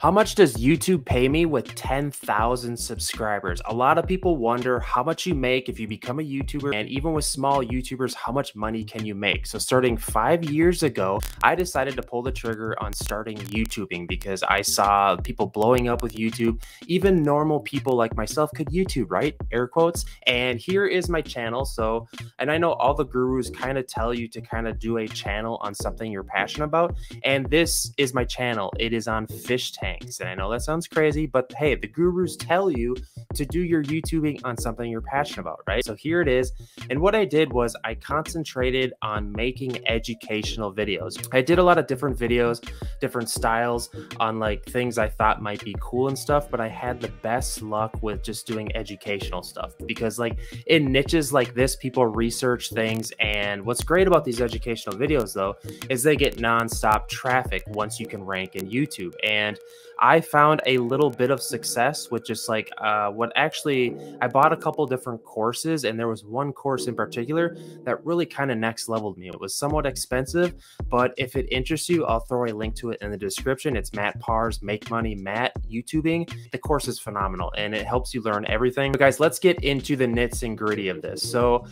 How much does YouTube pay me with 10,000 subscribers? A lot of people wonder how much you make if you become a YouTuber, and even with small YouTubers, how much money can you make? So, starting five years ago, I decided to pull the trigger on starting YouTubing because I saw people blowing up with YouTube. Even normal people like myself could YouTube, right? Air quotes. And here is my channel. So, and I know all the gurus kind of tell you to kind of do a channel on something you're passionate about. And this is my channel, it is on Fish Tank tanks. And I know that sounds crazy, but hey, the gurus tell you to do your YouTubing on something you're passionate about, right? So here it is. And what I did was I concentrated on making educational videos. I did a lot of different videos, different styles on like things I thought might be cool and stuff, but I had the best luck with just doing educational stuff because like in niches like this, people research things. And what's great about these educational videos though, is they get nonstop traffic once you can rank in YouTube. And I found a little bit of success with just like uh, what actually I bought a couple different courses, and there was one course in particular that really kind of next leveled me. It was somewhat expensive, but if it interests you, I'll throw a link to it in the description. It's Matt Par's Make Money Matt YouTubing. The course is phenomenal and it helps you learn everything. But guys, let's get into the nits and gritty of this. So,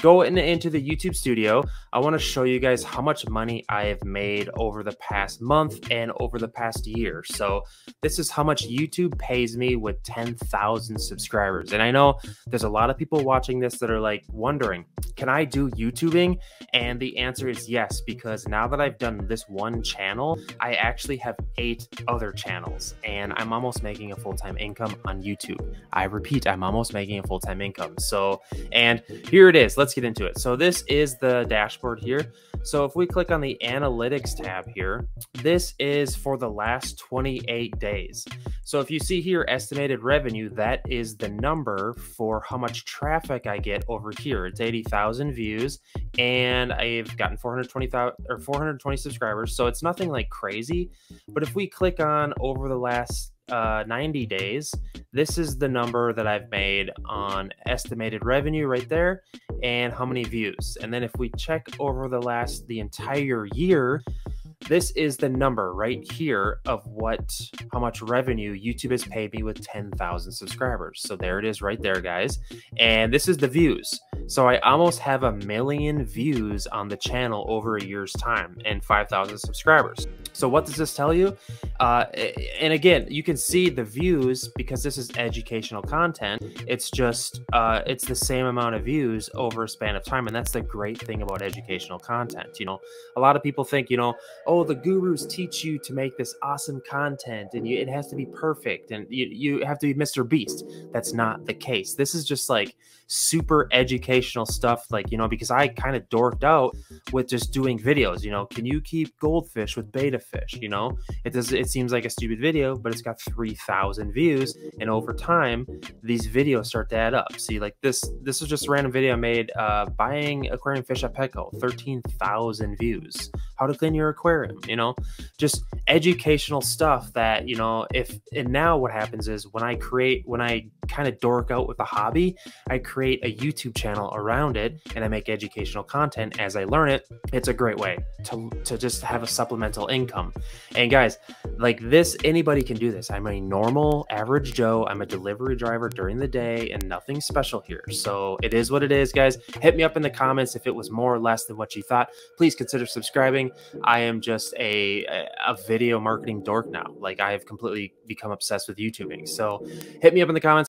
go in, into the YouTube studio. I want to show you guys how much money I have made over the past month and over the past year. So, this is how much YouTube pays me with 10,000 subscribers. And I know there's a lot of people watching this that are like wondering, can I do YouTubing? And the answer is yes, because now that I've done this one channel, I actually have eight other channels and I'm almost making a full time income on YouTube. I repeat, I'm almost making a full time income. So, and here it is. Let's get into it. So, this is the dashboard here. So, if we click on the analytics tab here, this is for the last 28 days. So, if you see here estimated revenue, that is the number for how much traffic I get over here. It's 80,000 views and I've gotten 420,000 or 420 subscribers. So, it's nothing like crazy. But if we click on over the last uh, 90 days, this is the number that I've made on estimated revenue right there and how many views. And then if we check over the last, the entire year, this is the number right here of what how much revenue YouTube has paid me with 10,000 subscribers. So there it is right there, guys. And this is the views. So I almost have a million views on the channel over a year's time and 5,000 subscribers. So what does this tell you? Uh, and again, you can see the views because this is educational content. It's just uh, it's the same amount of views over a span of time, and that's the great thing about educational content. You know, a lot of people think, you know, oh, the gurus teach you to make this awesome content, and you, it has to be perfect, and you, you have to be Mr. Beast. That's not the case. This is just like super educational stuff, like you know, because I kind of dorked out with just doing videos. You know, can you keep goldfish with betta fish? You know, it does. It seems like a stupid video, but it's got three thousand views, and over time, these videos start to add up. See, like this. This is just a random video I made uh, buying aquarium fish at Petco, thirteen thousand views. How to clean your aquarium. You know, just educational stuff that you know. If and now what happens is when I create when I kind of dork out with a hobby, I create a YouTube channel around it and I make educational content as I learn it. It's a great way to, to just have a supplemental income. And guys, like this, anybody can do this. I'm a normal, average Joe. I'm a delivery driver during the day and nothing special here. So it is what it is, guys. Hit me up in the comments if it was more or less than what you thought. Please consider subscribing. I am just a, a video marketing dork now. Like I have completely become obsessed with YouTubing. So hit me up in the comments